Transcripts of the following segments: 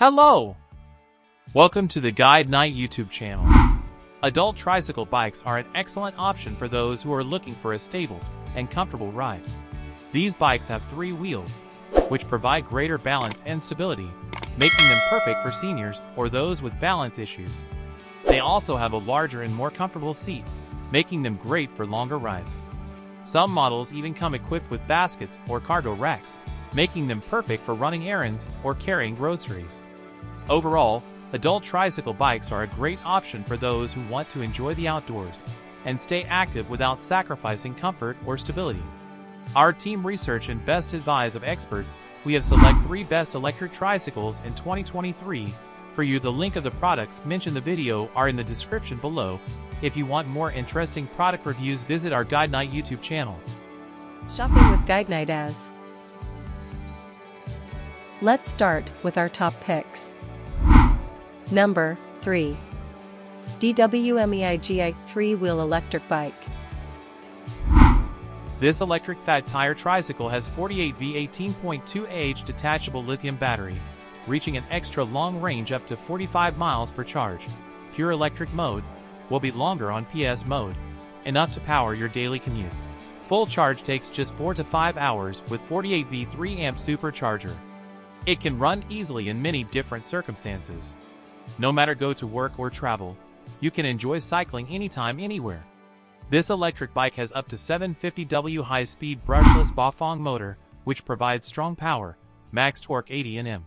Hello! Welcome to the GuideKnight YouTube channel. Adult tricycle bikes are an excellent option for those who are looking for a stable and comfortable ride. These bikes have three wheels, which provide greater balance and stability, making them perfect for seniors or those with balance issues. They also have a larger and more comfortable seat, making them great for longer rides. Some models even come equipped with baskets or cargo racks, making them perfect for running errands or carrying groceries. Overall, adult tricycle bikes are a great option for those who want to enjoy the outdoors and stay active without sacrificing comfort or stability. Our team research and best advice of experts, we have select 3 best electric tricycles in 2023 for you. The link of the products mentioned in the video are in the description below. If you want more interesting product reviews, visit our GuideKnight YouTube channel. Shopping with GuideKnight as. Let's start with our top picks. Number 3. DWMEIGI 3-wheel electric bike. This electric fat tire tricycle has 48V 18.2Ah detachable lithium battery, reaching an extra long range up to 45 miles per charge. Pure electric mode will be longer on PS mode, enough to power your daily commute. Full charge takes just 4 to 5 hours with 48V 3 amp supercharger. It can run easily in many different circumstances. No matter go to work or travel, you can enjoy cycling anytime anywhere. This electric bike has up to 750W high-speed brushless Bafang motor, which provides strong power, max torque 80 Nm.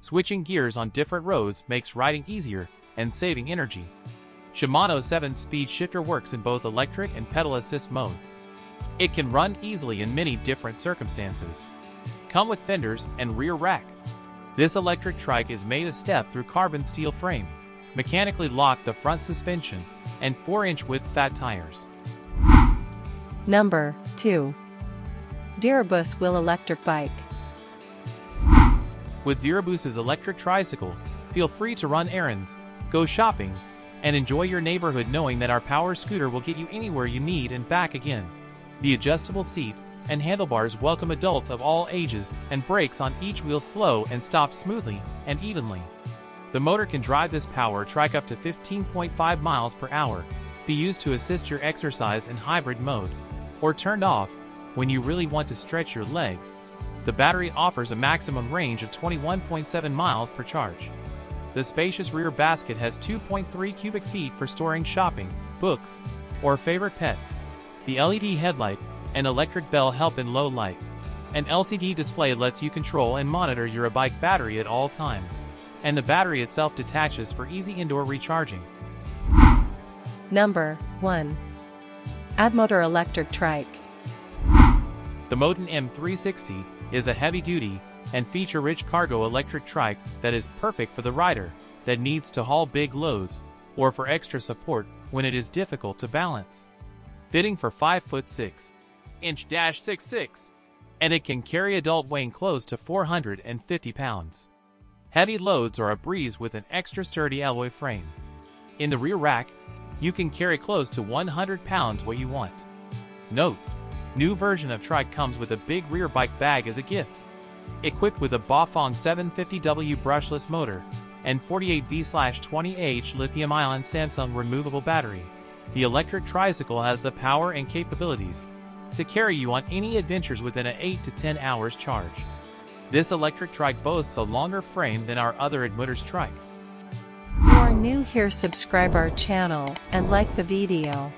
Switching gears on different roads makes riding easier and saving energy. Shimano 7-speed shifter works in both electric and pedal assist modes. It can run easily in many different circumstances. Come with fenders and rear rack. This electric trike is made of step through carbon steel frame, mechanically locked the front suspension, and 4-inch width fat tires. Number 2. Viribus Wheel Electric Bike. With Viribus's electric tricycle, feel free to run errands, go shopping, and enjoy your neighborhood knowing that our power scooter will get you anywhere you need and back again. The adjustable seat and handlebars welcome adults of all ages and brakes on each wheel slow and stop smoothly and evenly. The motor can drive this power trike up to 15.5 miles per hour, be used to assist your exercise in hybrid mode, or turned off when you really want to stretch your legs. The battery offers a maximum range of 21.7 miles per charge. The spacious rear basket has 2.3 cubic feet for storing shopping, books, or favorite pets. The LED headlight and electric bell help in low light. An LCD display lets you control and monitor your bike battery at all times. And the battery itself detaches for easy indoor recharging. Number 1. Addmotor Electric Trike. The Motan M360 is a heavy-duty and feature-rich cargo electric trike that is perfect for the rider that needs to haul big loads or for extra support when it is difficult to balance. Fitting for 5 foot 6 inch dash 66 and it can carry adult weighing close to 450 pounds. Heavy loads are a breeze with an extra sturdy alloy frame. In the rear rack, you can carry close to 100 pounds what you want. Note, new version of trike comes with a big rear bike bag as a gift. Equipped with a Bafang 750W brushless motor and 48V-20H lithium-ion Samsung removable battery, the electric tricycle has the power and capabilities to carry you on any adventures within an 8 to 10 hours charge. This electric trike boasts a longer frame than our other Addmotors trike. You are new here subscribe our channel and like the video.